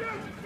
Yes.